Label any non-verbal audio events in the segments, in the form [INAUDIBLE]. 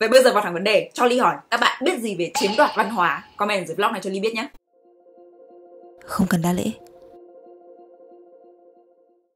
Vậy bây giờ vào thẳng vấn đề, cho Ly hỏi, các bạn biết gì về chiếm đoạt văn hóa? Comment dưới vlog này cho Ly biết nhé. Không cần đa lễ.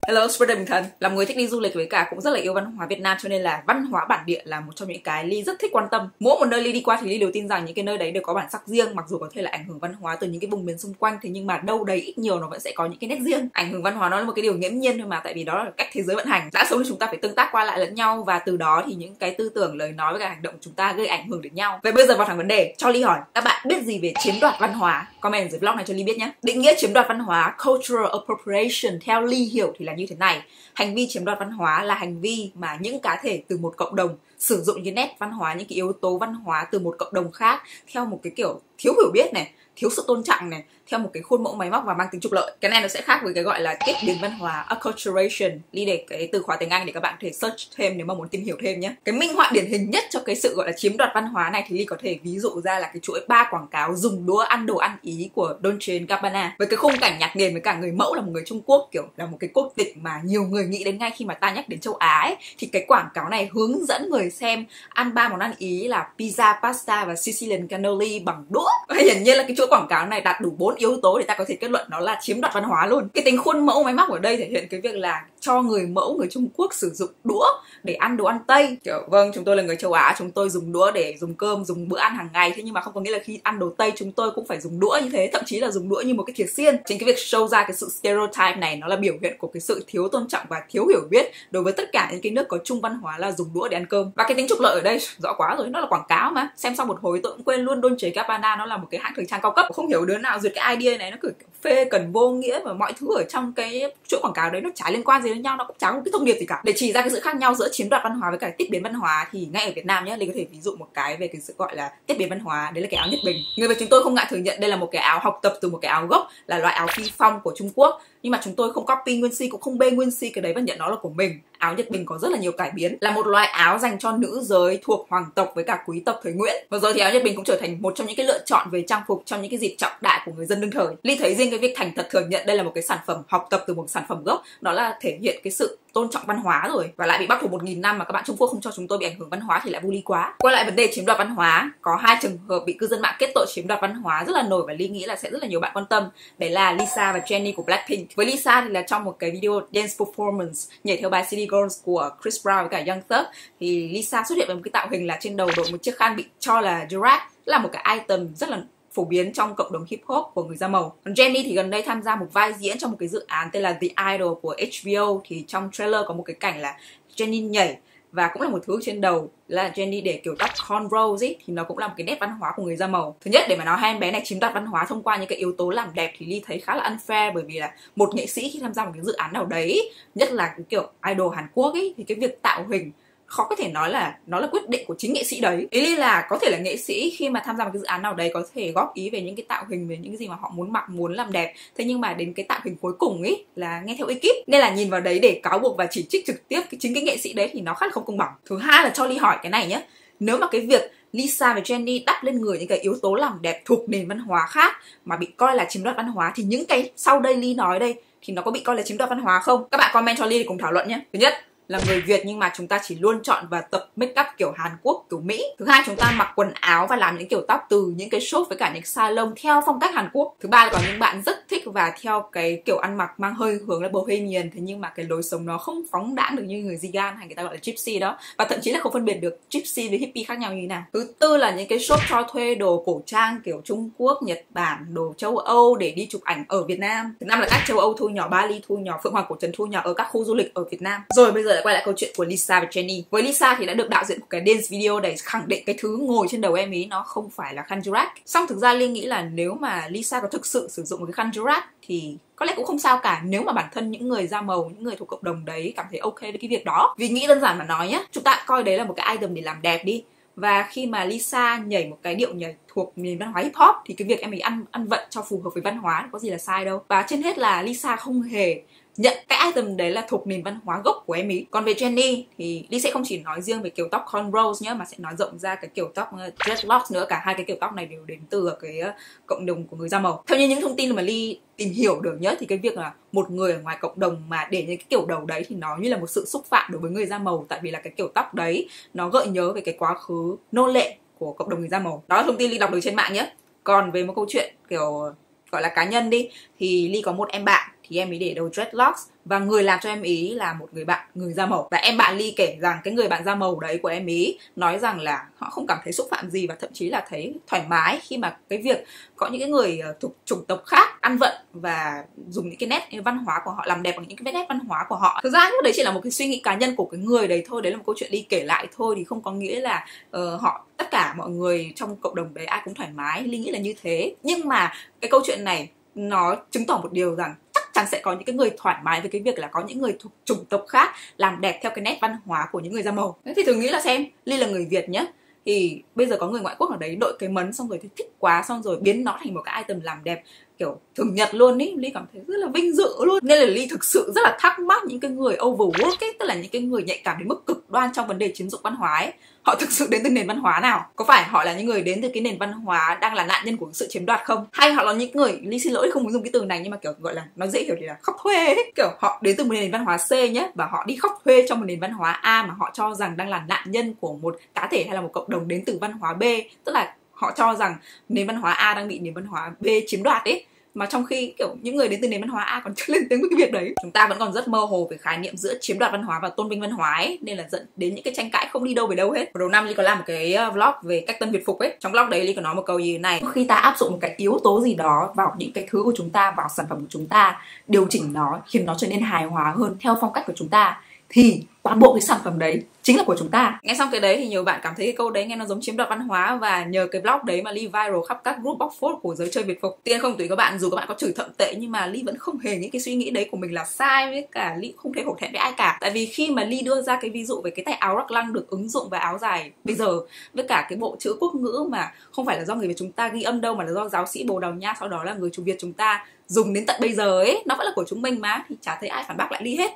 Hello, Spreader Bình Thần. Là người thích đi du lịch với cả cũng rất là yêu văn hóa Việt Nam Cho nên là văn hóa bản địa là một trong những cái Ly rất thích quan tâm. Mỗi một nơi Ly đi qua thì Ly đều tin rằng những cái nơi đấy đều có bản sắc riêng Mặc dù có thể là ảnh hưởng văn hóa từ những cái vùng miền xung quanh Thế nhưng mà đâu đấy ít nhiều nó vẫn sẽ có những cái nét riêng. Ảnh hưởng văn hóa nó là một cái điều nghiễm nhiên thôi mà Tại vì đó là cách thế giới vận hành. Đã sống thì chúng ta phải tương tác qua lại lẫn nhau Và từ đó thì những cái tư tưởng, lời nói với cả hành động chúng ta gây ảnh hưởng đến nhau. Vậy bây giờ vào thẳng vấn đề, cho Ly hỏi Các bạn biết gì về chiếm đoạt văn hóa? Comment dưới vlog này cho Ly biết nhé Định nghĩa chiếm đoạt văn hóa, cultural appropriation theo Ly hiểu thì là như thế này. Hành vi chiếm đoạt văn hóa là hành vi mà những cá thể từ một cộng đồng sử dụng những nét văn hóa những cái yếu tố văn hóa từ một cộng đồng khác theo một cái kiểu thiếu hiểu biết này thiếu sự tôn trọng này theo một cái khuôn mẫu máy móc và mang tính trục lợi. Cái này nó sẽ khác với cái gọi là tiếp biến văn hóa acculturation. Đi để cái từ khóa tiếng anh để các bạn có thể search thêm nếu mà muốn tìm hiểu thêm nhé. Cái minh họa điển hình nhất cho cái sự gọi là chiếm đoạt văn hóa này thì ly có thể ví dụ ra là cái chuỗi ba quảng cáo dùng đũa ăn đồ ăn ý của Dolce Gabbana. Với cái khung cảnh nhạc nền với cả người mẫu là một người Trung Quốc kiểu là một cái quốc tịch mà nhiều người nghĩ đến ngay khi mà ta nhắc đến châu Á ấy, thì cái quảng cáo này hướng dẫn người xem ăn ba món ăn ý là pizza, pasta và Sicilian cannoli bằng đũa. Hiển nhiên là cái chuỗi quảng cáo này đạt đủ bốn yếu tố để ta có thể kết luận nó là chiếm đoạt văn hóa luôn. Cái tính khuôn mẫu máy móc ở đây thể hiện cái việc là cho người mẫu người Trung Quốc sử dụng đũa để ăn đồ ăn Tây. Kiểu vâng chúng tôi là người châu Á, chúng tôi dùng đũa để dùng cơm, dùng bữa ăn hàng ngày. Thế nhưng mà không có nghĩa là khi ăn đồ Tây chúng tôi cũng phải dùng đũa như thế, thậm chí là dùng đũa như một cái thìa xiên. Chính cái việc show ra cái sự stereotype này nó là biểu hiện của cái sự thiếu tôn trọng và thiếu hiểu biết đối với tất cả những cái nước có chung văn hóa là dùng đũa để ăn cơm. Và cái tính trục lợi ở đây, [LAUGHS] rõ quá rồi, nó là quảng cáo mà. Xem xong một hồi tôi cũng quên luôn, Dolce Gabbana nó là một cái hãng thời trang cao cấp. Không hiểu đứa nào duyệt cái idea này, nó cứ phê cần vô nghĩa và mọi thứ ở trong cái chuỗi quảng cáo đấy nó chả liên quan gì đến nhau nó cũng chẳng có cái thông điệp gì cả. Để chỉ ra cái sự khác nhau giữa chiếm đoạt văn hóa với cả tiếp biến văn hóa thì ngay ở Việt Nam nhé mình có thể ví dụ một cái về cái sự gọi là tiếp biến văn hóa, đấy là cái áo Nhật Bình. Người Việt chúng tôi không ngại thừa nhận đây là một cái áo học tập từ một cái áo gốc, là loại áo phi phong của Trung Quốc nhưng mà chúng tôi không copy nguyên si, cũng không bê nguyên si cái đấy và nhận nó là của mình. Áo nhật bình có rất là nhiều cải biến. Là một loại áo dành cho nữ giới thuộc hoàng tộc với cả quý tộc thời nguyễn. Và giờ thì áo nhật bình cũng trở thành một trong những cái lựa chọn về trang phục trong những cái dịp trọng đại của người dân đương thời. Ly thấy riêng cái việc thành thật thừa nhận đây là một cái sản phẩm học tập từ một sản phẩm gốc, đó là thể hiện cái sự tôn trọng văn hóa rồi và lại bị bắt thủ một nghìn năm mà các bạn Trung Quốc không cho chúng tôi bị ảnh hưởng văn hóa thì lại vô quá. Quay lại vấn đề chiếm đoạt văn hóa, có hai trường hợp bị cư dân mạng kết tội chiếm đoạt văn hóa rất là nổi và Ly nghĩ là sẽ rất là nhiều bạn quan tâm. Đấy là Lisa và Jennie của Blackpink. Với Lisa thì là trong một cái video dance performance nhảy theo bài City Girls của Chris Brown với cả Young Thug thì Lisa xuất hiện với một cái tạo hình là trên đầu đội một chiếc khăn bị cho là giraffe là một cái item rất là phổ biến trong cộng đồng hip hop của người da màu. Còn Jenny thì gần đây tham gia một vai diễn trong một cái dự án tên là The Idol của HBO thì trong trailer có một cái cảnh là Jenny nhảy và cũng là một thứ trên đầu là Jenny để kiểu tóc cornrows ấy thì nó cũng là một cái nét văn hóa của người da màu. Thứ nhất để mà nói hai em bé này chiếm đoạt văn hóa thông qua những cái yếu tố làm đẹp thì Ly thấy khá là unfair bởi vì là một nghệ sĩ khi tham gia một cái dự án nào đấy, nhất là cái kiểu idol Hàn Quốc ấy thì cái việc tạo hình khó có thể nói là nó là quyết định của chính nghệ sĩ đấy. Ý là có thể là nghệ sĩ khi mà tham gia một cái dự án nào đấy có thể góp ý về những cái tạo hình về những cái gì mà họ muốn mặc muốn làm đẹp. Thế nhưng mà đến cái tạo hình cuối cùng ấy là nghe theo ekip. Nên là nhìn vào đấy để cáo buộc và chỉ trích trực tiếp cái chính cái nghệ sĩ đấy thì nó khá là không công bằng. Thứ hai là cho ly hỏi cái này nhé nếu mà cái việc Lisa và Jenny đắp lên người những cái yếu tố làm đẹp thuộc nền văn hóa khác mà bị coi là chiếm đoạt văn hóa thì những cái sau đây Ly nói đây thì nó có bị coi là chiếm đoạt văn hóa không? Các bạn comment cho Ly để cùng thảo luận nhé. Thứ nhất, là người Việt nhưng mà chúng ta chỉ luôn chọn và tập make up kiểu Hàn Quốc, kiểu Mỹ. Thứ hai chúng ta mặc quần áo và làm những kiểu tóc từ những cái shop với cả những salon theo phong cách Hàn Quốc. Thứ ba là có những bạn rất thích và theo cái kiểu ăn mặc mang hơi hướng là bohemian thế nhưng mà cái lối sống nó không phóng đãng được như người Zigan hay người ta gọi là gypsy đó và thậm chí là không phân biệt được gypsy với hippie khác nhau như thế nào. Thứ tư là những cái shop cho thuê đồ cổ trang kiểu Trung Quốc, Nhật Bản, đồ châu Âu để đi chụp ảnh ở Việt Nam. Thứ năm là các châu Âu thu nhỏ, Bali thu nhỏ, Phượng Hoàng cổ trấn, thu nhỏ ở các khu du lịch ở Việt Nam. Rồi bây giờ lại quay lại câu chuyện của Lisa và Jenny. Với Lisa thì đã được đạo diễn của cái dance video để khẳng định cái thứ ngồi trên đầu em ấy nó không phải là khăn Jurak. Xong thực ra Linh nghĩ là nếu mà Lisa có thực sự sử dụng một cái khăn Jurak thì có lẽ cũng không sao cả nếu mà bản thân những người da màu, những người thuộc cộng đồng đấy cảm thấy ok với cái việc đó vì nghĩ đơn giản mà nói nhá, chúng ta coi đấy là một cái item để làm đẹp đi và khi mà Lisa nhảy một cái điệu nhảy thuộc nền văn hóa hip hop thì cái việc em ấy ăn ăn vận cho phù hợp với văn hóa có gì là sai đâu và trên hết là Lisa không hề nhận cái item đấy là thuộc nền văn hóa gốc của em ý. Còn về Jenny thì Ly sẽ không chỉ nói riêng về kiểu tóc cornrows nhé mà sẽ nói rộng ra cái kiểu tóc ờ, dreadlocks nữa. Cả hai cái kiểu tóc này đều đến từ cái ờ, cộng đồng của người da màu. Theo như những thông tin mà Ly tìm hiểu được nhất thì cái việc là một người ở ngoài cộng đồng mà để những cái kiểu đầu đấy thì nó như là một sự xúc phạm đối với người da màu. Tại vì là cái kiểu tóc đấy, nó gợi nhớ về cái quá khứ nô lệ của cộng đồng người da màu. Đó là thông tin Ly đọc được trên mạng nhé còn về một câu chuyện kiểu, gọi là cá nhân đi, thì Ly có một em bạn thì em ấy để đầu dreadlocks. Và người làm cho em ý là một người bạn người da màu. Và em bạn ly kể rằng cái người bạn da màu đấy của em ý nói rằng là họ không cảm thấy xúc phạm gì và thậm chí là thấy thoải mái khi mà cái việc có những cái người ờ, thuộc chủng tộc khác ăn vận và dùng những cái nét văn hóa của họ làm đẹp bằng những cái nét văn hóa của họ. Thực ra cái đấy chỉ là một cái suy nghĩ cá nhân của cái người đấy thôi đấy là một câu chuyện ly kể lại thôi thì không có nghĩa là uh, họ tất cả mọi người trong cộng đồng đấy ai cũng thoải mái ly nghĩ là như thế. Nhưng mà cái câu chuyện này nó chứng tỏ một điều rằng chắn sẽ có những cái người thoải mái với cái việc là có những người thuộc chủng tộc khác làm đẹp theo cái nét văn hóa của những người da màu. Thế thì thử nghĩ là xem ly là người việt nhé thì bây giờ có người ngoại quốc ở đấy đội cái mấn xong rồi thì thích quá xong rồi biến nó thành một cái item làm đẹp kiểu thường nhật luôn ý, ly cảm thấy rất là vinh dự luôn. Nên là ly thực sự rất là thắc mắc những cái người overwork ấy, tức là những cái người nhạy cảm đến mức cực đoan trong vấn đề chiếm dụng văn hóa ấy. Họ thực sự đến từ nền văn hóa nào? Có phải họ là những người đến từ cái nền văn hóa đang là nạn nhân của sự chiếm đoạt không? Hay họ là những người, ly xin lỗi, không muốn dùng cái từ này nhưng mà kiểu, gọi là nó dễ hiểu thì là khóc thuê ấy. kiểu họ đến từ một nền văn hóa C nhé và họ đi khóc thuê trong một nền văn hóa A mà họ cho rằng đang là nạn nhân của một cá thể hay là một cộng đồng đến từ văn hóa B. Tức là họ cho rằng nền văn hóa A đang bị nền văn hóa B chiếm đoạt ấy. Mà trong khi, kiểu, những người đến từ nền văn hóa A còn chưa lên tiếng với cái việc đấy. Chúng ta vẫn còn rất mơ hồ về khái niệm giữa chiếm đoạt văn hóa và tôn vinh văn hóa ấy, nên là dẫn đến những cái tranh cãi không đi đâu về đâu hết. Đầu năm Ly có làm một cái ờ, vlog về cách tân Việt phục ấy. Trong vlog đấy Ly có nói một câu như thế này. Khi ta áp dụng một cái yếu tố gì đó vào những cái thứ của chúng ta, vào sản phẩm của chúng ta, điều chỉnh nó, khiến nó trở nên hài hòa hơn theo phong cách của chúng ta, thì toàn bộ cái sản phẩm đấy chính là của chúng ta. Nghe xong cái đấy thì nhiều bạn cảm thấy cái câu đấy nghe nó giống chiếm đoạt văn hóa và nhờ cái blog đấy mà ly viral khắp các group bóc phốt của giới chơi việt phục. Tiên không tùy các bạn, dù các bạn có chửi thậm tệ nhưng mà ly vẫn không hề những cái suy nghĩ đấy của mình là sai với cả ly không thấy hổ thẹn với ai cả. Tại vì khi mà ly đưa ra cái ví dụ về cái tay áo rắc lăng được ứng dụng vào áo dài bây giờ, với cả cái bộ chữ quốc ngữ mà không phải là do người việt chúng ta ghi âm đâu mà là do giáo sĩ bồ đào nha, sau đó là người chủ việt chúng ta dùng đến tận bây giờ ấy, nó vẫn là của chúng mình mà, thì chả thấy ai phản bác lại ly hết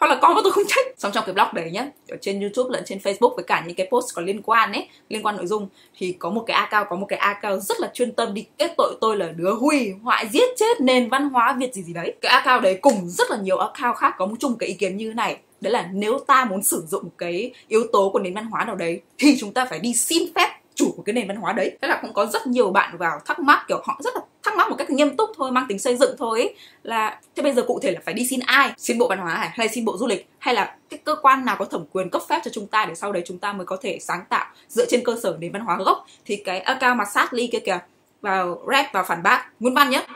hoặc là con của tôi không trách xong trong cái blog đấy nhá, ở trên youtube lẫn trên facebook với cả những cái post có liên quan ấy, liên quan nội dung, thì có một cái account, có một cái account rất là chuyên tâm đi kết tội tôi là đứa hủy, hoại, giết, chết, nền văn hóa việt gì gì đấy. Cái account đấy cùng rất là nhiều account khác có một chung cái ý kiến như thế này. Đấy là nếu ta muốn sử dụng một cái yếu tố của nền văn hóa nào đấy, thì chúng ta phải đi xin phép chủ của cái nền văn hóa đấy. Thế là cũng có rất nhiều bạn vào thắc mắc kiểu họ rất là thắc mắc một cách nghiêm túc thôi mang tính xây dựng thôi ấy, là thế bây giờ cụ thể là phải đi xin ai? Xin bộ văn hóa hay, hay xin bộ du lịch? Hay là cái cơ quan nào có thẩm quyền cấp phép cho chúng ta để sau đấy chúng ta mới có thể sáng tạo dựa trên cơ sở nền văn hóa gốc? Thì cái account mà sát ly kia kìa vào rap vào phản bác nguyên văn nhé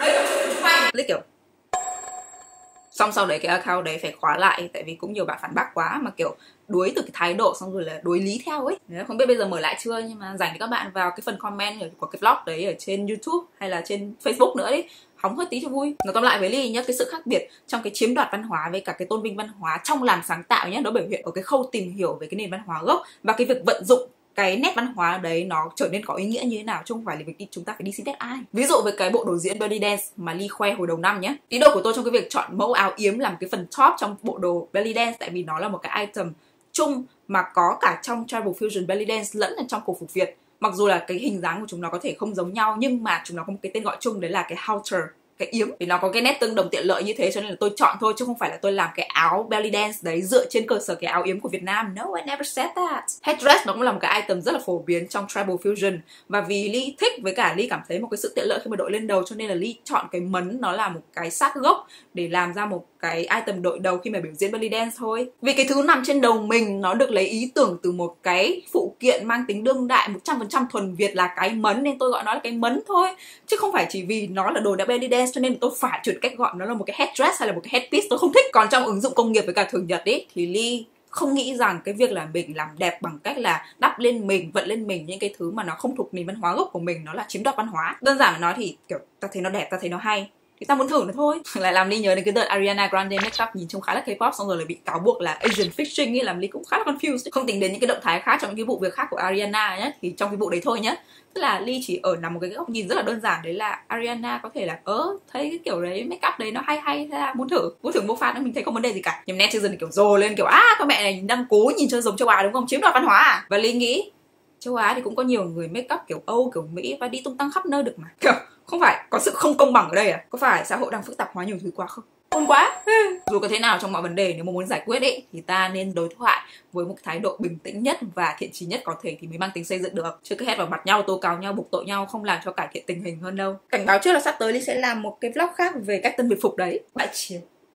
lấy kiểu xong sau đấy cái account đấy phải khóa lại, tại vì cũng nhiều bạn phản bác quá mà, kiểu, đuối từ cái thái độ xong rồi là đuối lý theo ấy. Không biết bây giờ mở lại chưa, nhưng mà dành cho các bạn vào cái phần comment của cái vlog đấy ở trên youtube hay là trên facebook nữa đấy hóng hơi tí cho vui. Nói tóm lại với ly nhá, cái sự khác biệt trong cái chiếm đoạt văn hóa với cả cái tôn vinh văn hóa trong làm sáng tạo nhé nó biểu hiện ở cái khâu tìm hiểu về cái nền văn hóa gốc và cái việc vận dụng cái nét văn hóa đấy nó trở nên có ý nghĩa như thế nào chứ không phải là việc đi, chúng ta phải đi xin phép ai. Ví dụ với cái bộ đồ diễn belly dance mà ly khoe hồi đầu năm nhé ý đồ của tôi trong cái việc chọn mẫu áo yếm làm cái phần top trong bộ đồ belly dance tại vì nó là một cái item chung mà có cả trong Travel Fusion Belly Dance lẫn là trong cổ phục Việt. Mặc dù là cái hình dáng của chúng nó có thể không giống nhau nhưng mà chúng nó có một cái tên gọi chung đấy là cái halter cái yếm, vì nó có cái nét tương đồng tiện lợi như thế, cho nên là tôi chọn thôi, chứ không phải là tôi làm cái áo belly dance đấy dựa trên cơ sở cái áo yếm của Việt Nam. No, I never said that. Headdress nó cũng là một cái item rất là phổ biến trong travel fusion. Và vì Ly thích với cả Ly cảm thấy một cái sự tiện lợi khi mà đội lên đầu, cho nên là Ly chọn cái mấn nó là một cái sát gốc để làm ra một cái item đội đầu khi mà biểu diễn belly dance thôi. Vì cái thứ nằm trên đầu mình, nó được lấy ý tưởng từ một cái phụ kiện mang tính đương đại 100% thuần Việt là cái mấn, nên tôi gọi nó là cái mấn thôi. Chứ không phải chỉ vì nó là đồ đã belly dance cho nên tôi phải chuyển cách gọi nó là một cái headdress hay là một cái headpiece. Tôi không thích còn trong ứng dụng công nghiệp với cả thường nhật ấy thì Ly không nghĩ rằng cái việc là mình làm đẹp bằng cách là đắp lên mình vận lên mình, những cái thứ mà nó không thuộc nền văn hóa gốc của mình, nó là chiếm đoạt văn hóa. Đơn giản mà nói thì, kiểu, ta thấy nó đẹp, ta thấy nó hay thì tao muốn thử nó thôi. [LAUGHS] Lại làm ly nhớ đến cái đợt Ariana Grande makeup nhìn trông khá là K-pop, xong rồi lại bị cáo buộc là Asian fishing ấy, làm ly cũng khá là confused. Không tính đến những cái động thái khác trong những cái vụ việc khác của Ariana nhé thì trong cái vụ đấy thôi nhé tức là ly chỉ ở nằm một cái góc nhìn rất là đơn giản, đấy là Ariana có thể là ớ thấy cái kiểu đấy, makeup đấy nó hay hay, thế là muốn thử. Muốn thử mua phát mình thấy không vấn đề gì cả. Nhưng netizen kiểu rồ lên kiểu á con mẹ này đang cố nhìn cho giống châu Á, đúng không? Chiếm đoạt văn hóa à? Và ly nghĩ châu Á thì cũng có nhiều người make up kiểu Âu kiểu Mỹ và đi tung tăng khắp nơi được mà. Kiểu không phải có sự không công bằng ở đây à? Có phải xã hội đang phức tạp hóa nhiều thứ quá không? Ôn quá. [LAUGHS] Dù có thế nào trong mọi vấn đề nếu mà muốn giải quyết ý, thì ta nên đối thoại với một thái độ bình tĩnh nhất và thiện trí nhất có thể thì mới mang tính xây dựng được. Chứ cứ hét vào mặt nhau tố cáo nhau buộc tội nhau không làm cho cải thiện tình hình hơn đâu. Cảnh báo trước là sắp tới Ly sẽ làm một cái vlog khác về cách tân biệt phục đấy. Bye chiều